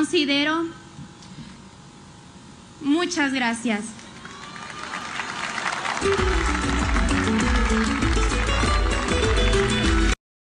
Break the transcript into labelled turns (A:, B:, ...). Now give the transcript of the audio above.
A: considero. Muchas gracias.